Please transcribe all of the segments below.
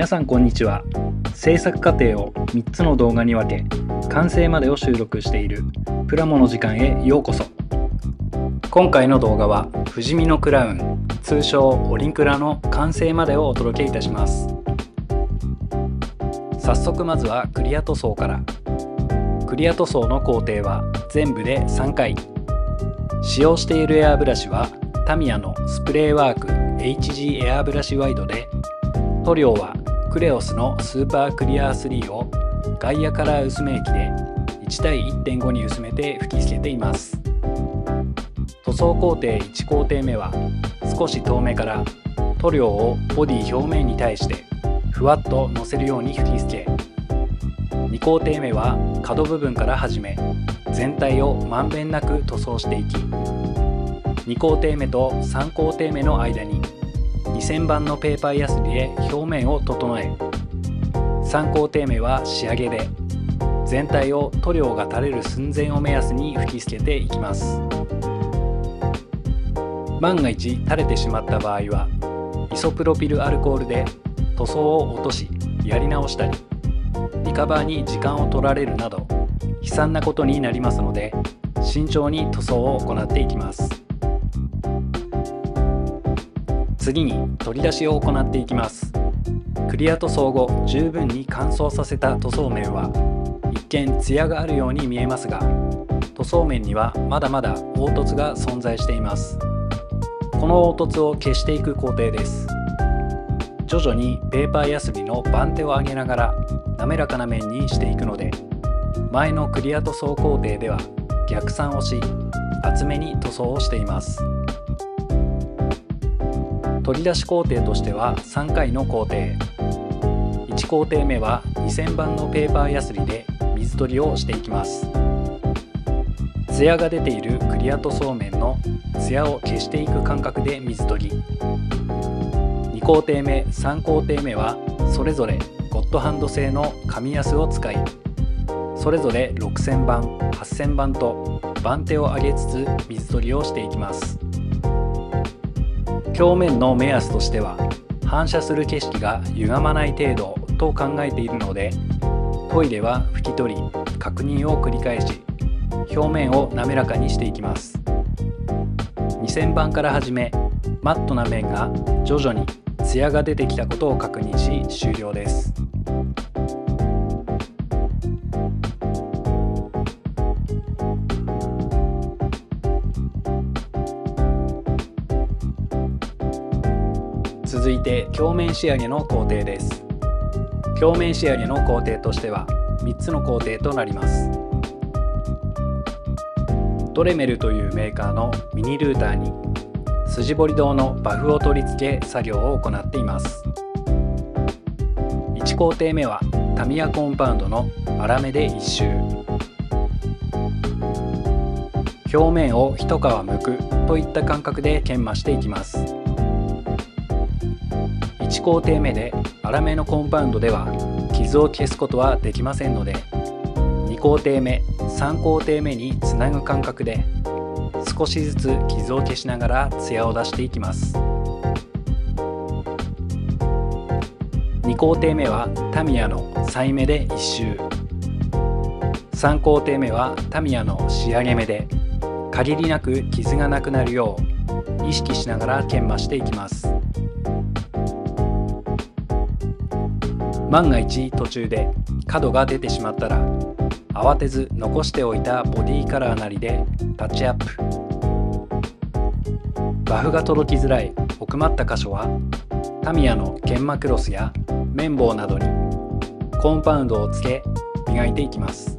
皆さんこんにちは。制作過程を3つの動画に分け完成までを収録しているプラモの時間へようこそ。今回の動画は富士見のクラウン通称オリンクラの完成までをお届けいたします。早速まずはクリア塗装から。クリア塗装の工程は全部で3回。使用しているエアブラシはタミヤのスプレーワーク HG エアブラシワイドで塗料はクレオスのスーパークリアー3を外野カラー薄め液で1対1.5に薄めて吹き付けています。塗装工程1工程目は少し遠目から塗料をボディ表面に対してふわっとのせるように吹き付け。2工程目は角部分から始め全体をまんべんなく塗装していき2工程目と3工程目の間に2000番のペーパーヤスリで表面を整え3工程目は仕上げで全体を塗料が垂れる寸前を目安に吹き付けていきます。万が一垂れてしまった場合はイソプロピルアルコールで塗装を落としやり直したりリカバーに時間を取られるなど悲惨なことになりますので慎重に塗装を行っていきます。次に取り出しを行っていきます。クリア塗装後十分に乾燥させた塗装面は一見ツヤがあるように見えますが塗装面にはまだまだ凹凸が存在しています。この凹凸を消していく工程です。徐々にペーパーヤスリの番手を上げながら滑らかな面にしていくので前のクリア塗装工程では逆算をし厚めに塗装をしています。取り出し工程としては3回の工程。1工程目は2000番のペーパーヤスリで水取りをしていきます。艶が出ているクリア塗装面の艶を消していく感覚で水取り。2工程目3工程目はそれぞれゴッドハンド製の紙やすを使いそれぞれ6000番8000番と番手を上げつつ水取りをしていきます。表面の目安としては反射する景色が歪まない程度と考えているのでトイレは拭き取り確認を繰り返し表面を滑らかにしていきます。2000番から始めマットな面が徐々にツヤが出てきたことを確認し終了です。鏡面仕上げの工程です。表面仕上げの工程としては3つの工程となります。ドレメルというメーカーのミニルーターに筋彫り銅のバフを取り付け作業を行っています。1工程目はタミヤコンパウンドの粗めで1周。表面を一皮むくといった感覚で研磨していきます。1工程目で粗めのコンパウンドでは傷を消すことはできませんので2工程目3工程目につなぐ感覚で少しずつ傷を消しながらツヤを出していきます。2工程目はタミヤの再目で1周。3工程目はタミヤの仕上げ目で限りなく傷がなくなるよう意識しながら研磨していきます。万が一途中で角が出てしまったら慌てず残しておいたボディカラーなりでタッチアップ。バフが届きづらい奥まった箇所はタミヤの研磨クロスや綿棒などにコンパウンドをつけ磨いていきます。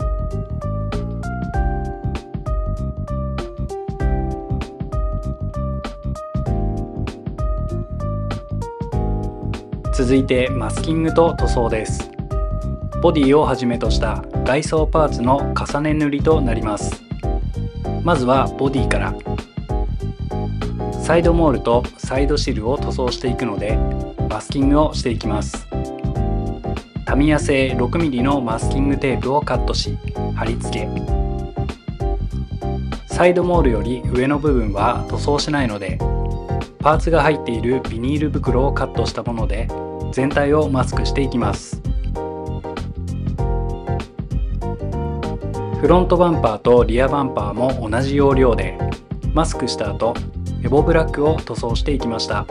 続いてマスキングと塗装です。ボディをはじめとした外装パーツの重ね塗りとなります。まずはボディから。サイドモールとサイドシルを塗装していくのでマスキングをしていきます。タミヤ製 6mm のマスキングテープをカットし貼り付け。サイドモールより上の部分は塗装しないのでパーツが入っているビニール袋をカットしたもので全体をマスクしていきます。フロントバンパーとリアバンパーも同じ要領でマスクした後エボブラックを塗装していきました。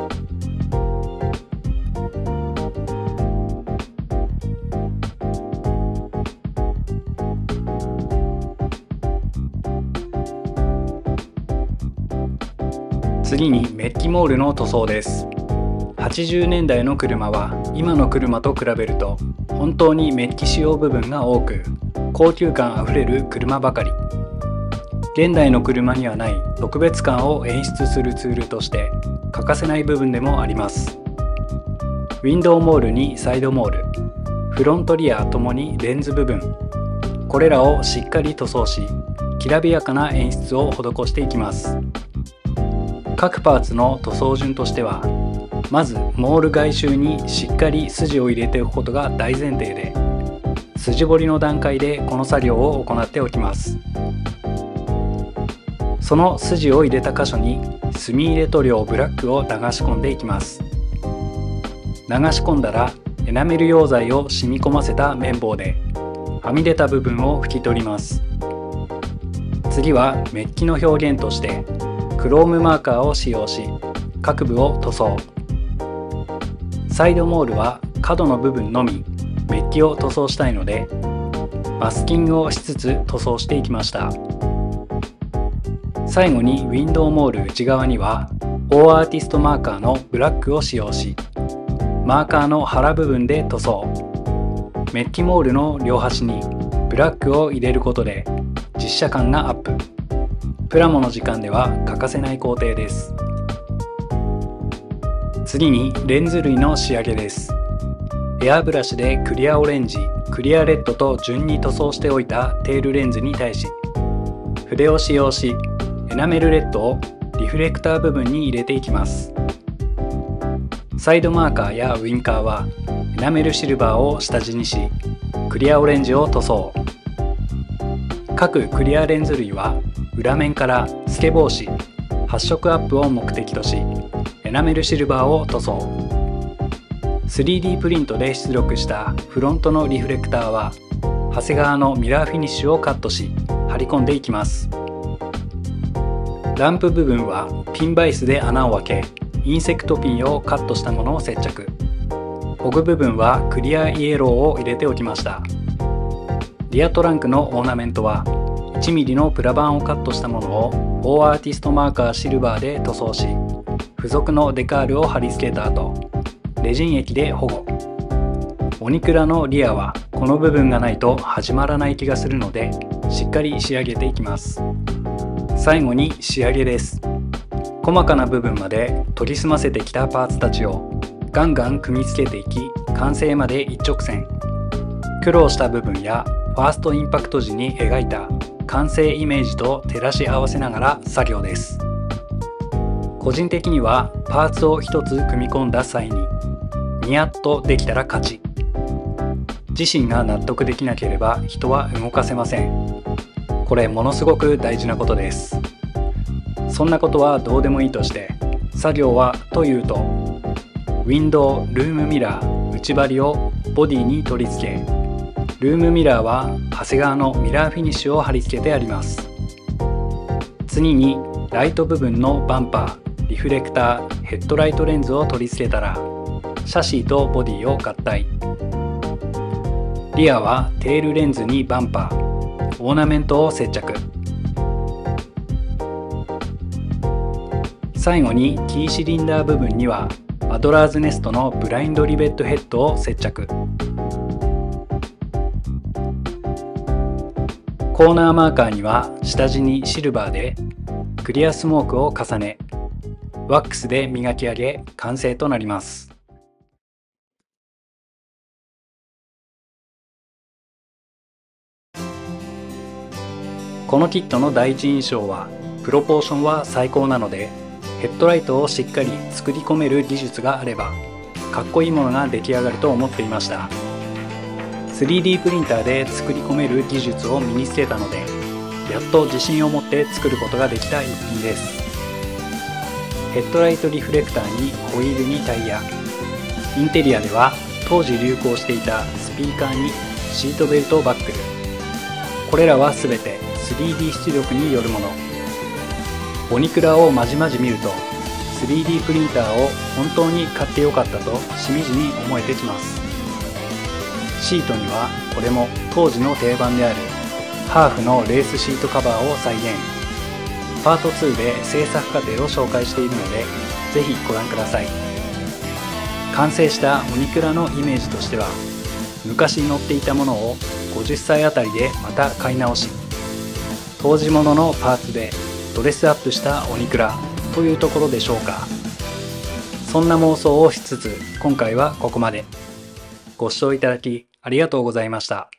次にメッキモールの塗装です。80年代の車は今の車と比べると本当にメッキ使用部分が多く高級感あふれる車ばかり。現代の車にはない特別感を演出するツールとして欠かせない部分でもあります。ウィンドウモールにサイドモール。フロントリアともにレンズ部分。これらをしっかり塗装しきらびやかな演出を施していきます。各パーツの塗装順としてはまずモール外周にしっかり筋を入れておくことが大前提で筋彫りの段階でこの作業を行っておきます。その筋を入れた箇所に墨入れ塗料ブラックを流し込んでいきます。流し込んだらエナメル溶剤を染み込ませた綿棒ではみ出た部分を拭き取ります。次はメッキの表現としてクロームマーカーを使用し各部を塗装。サイドモールは角の部分のみメッキを塗装したいのでマスキングをしつつ塗装していきました。最後にウィンドウモール内側にはオーアーティストマーカーのブラックを使用しマーカーの腹部分で塗装。メッキモールの両端にブラックを入れることで実車感がアップ。プラモの時間では欠かせない工程です。次にレンズ類の仕上げです。エアブラシでクリアオレンジクリアレッドと順に塗装しておいたテールレンズに対し筆を使用しエナメルレッドをリフレクター部分に入れていきます。サイドマーカーやウインカーはエナメルシルバーを下地にしクリアオレンジを塗装。各クリアレンズ類は裏面から透け防止発色アップを目的としエナメルシルバーを塗装。3D プリントで出力したフロントのリフレクターはハセガワのミラーフィニッシュをカットし貼り込んでいきます。ランプ部分はピンバイスで穴を開けインセクトピンをカットしたものを接着。フォグ部分はクリアイエローを入れておきました。リアトランクのオーナメントは 1mm のプラ板をカットしたものをオーアーティストマーカーシルバーで塗装し付属のデカールを貼り付けた後レジン液で保護。オニクラのリアはこの部分がないと始まらない気がするのでしっかり仕上げていきます。最後に仕上げです。細かな部分まで研ぎ澄ませてきたパーツたちをガンガン組み付けていき完成まで一直線。苦労した部分やファーストインパクト時に描いた完成イメージと照らし合わせながら作業です。個人的にはパーツを1つ組み込んだ際にニヤッとできたら勝ち。自身が納得できなければ人は動かせません。これものすごく大事なことです。そんなことはどうでもいいとして作業はというとウィンドウルームミラー内張りをボディに取り付けルームミラーは長谷川のミラーフィニッシュを貼り付けてあります。次にライト部分のバンパー。リフレクターヘッドライトレンズを取り付けたらシャシーとボディを合体。リアはテールレンズにバンパー。オーナメントを接着。最後にキーシリンダー部分にはアドラーズネストのブラインドリベットヘッドを接着。コーナーマーカーには下地にシルバーでクリアスモークを重ね。ワックスで磨き上げ完成となります。このキットの第一印象はプロポーションは最高なのでヘッドライトをしっかり作り込める技術があればかっこいいものが出来上がると思っていました。3D プリンターで作り込める技術を身につけたのでやっと自信を持って作ることができた一品です。ヘッドライトリフレクターにホイールにタイヤ。インテリアでは当時流行していたスピーカーにシートベルトバックルこれらは全て 3D 出力によるもの。オニクラをまじまじ見ると 3D プリンターを本当に買ってよかったとしみじみ思えてきます。シートにはこれも当時の定番であるハーフのレースシートカバーを再現。パート2で制作過程を紹介しているのでぜひご覧ください。完成したオニクラのイメージとしては昔に乗っていたものを50歳あたりでまた買い直し当時物のパーツでドレスアップしたオニクラというところでしょうか。そんな妄想をしつつ今回はここまで。ご視聴いただきありがとうございました。